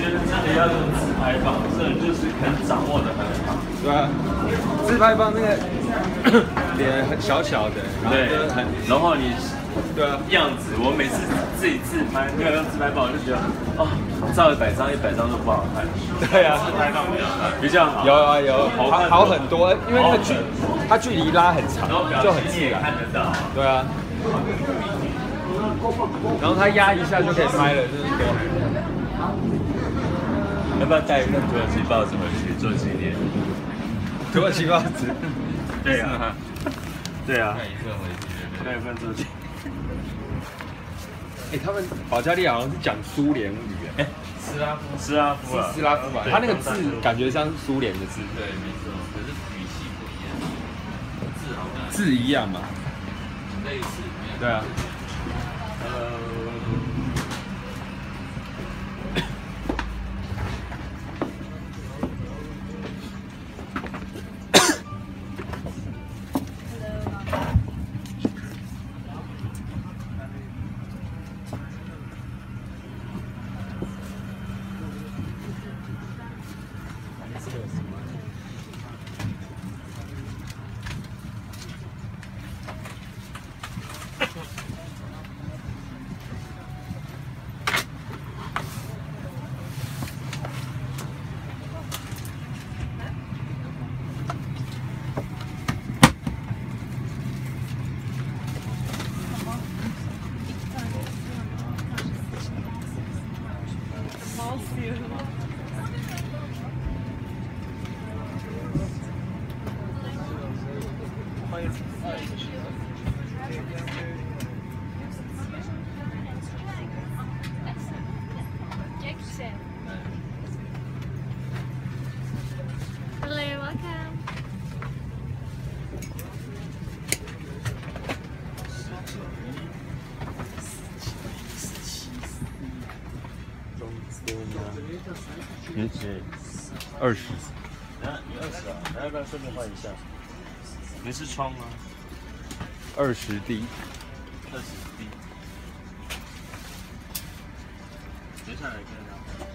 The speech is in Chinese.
觉得自己要用自拍棒这就是很掌握的很好。对啊。自拍棒那个 脸很小小的对很然后你对啊。样子我每次自己自拍没有用自拍棒就觉得照一百张一百张都不好看。对啊。自拍棒没有比较好。有有有好很多因为那距它距离拉很长就很近啊看得到。对啊。然后它压一下就可以拍了就是给要不要带一份土耳其报纸回去做纪念？土耳其报纸，对啊，对啊，带一份回去对带一份做纪哎，他们保加利亚好像是讲苏联语，哎，对？斯拉夫。斯拉夫啊，斯拉夫吧，对他那个字感觉像苏联的字，对，没错，可是语系不一样，字好像字一样嘛。类似，对啊，呃 Alsıyorum. Hayır. 你几？二十。那你二十啊？那要不要顺便换一下？你是窗吗？二十 D，二十 D。接下来看一下。